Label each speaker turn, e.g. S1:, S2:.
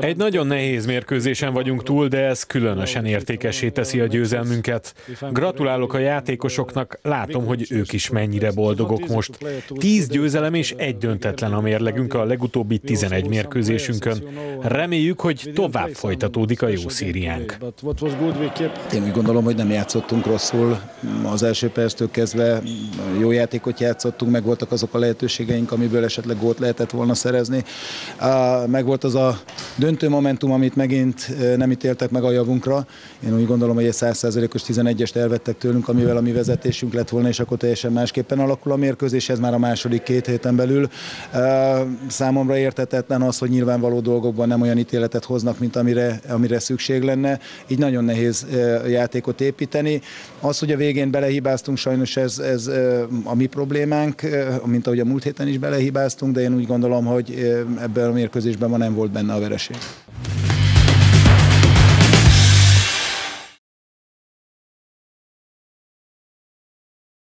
S1: Egy nagyon nehéz mérkőzésen vagyunk túl, de ez különösen értékesé teszi a győzelmünket. Gratulálok a játékosoknak, látom, hogy ők is mennyire boldogok most. Tíz győzelem és egy döntetlen a mérlegünk a legutóbbi 11 mérkőzésünkön. Reméljük, hogy tovább folytatódik a jó szériánk.
S2: Én úgy gondolom, hogy nem játszottunk rosszul. Az első perctől kezdve jó játékot játszottunk, meg voltak azok a lehetőségeink, amiből esetleg gólt lehetett volna szerezni. Meg volt az a döntő momentum, amit megint nem ítéltek meg a javunkra. Én úgy gondolom, hogy egy 100%-os 11-est elvettek tőlünk, amivel a mi vezetésünk lett volna, és akkor teljesen másképpen alakul a mérkőzés. Ez már a második két héten belül. Számomra értetetlen az, hogy nyilvánvaló dolgokban nem olyan ítéletet hoznak, mint amire, amire szükség lenne. Így nagyon nehéz játékot építeni. Az, hogy a végén belehibáztunk, sajnos ez, ez a mi problémánk, mint ahogy a múlt héten is belehibáztunk, de én úgy gondolom, hogy ebben a mérkőzésben ma nem volt benne a publishing.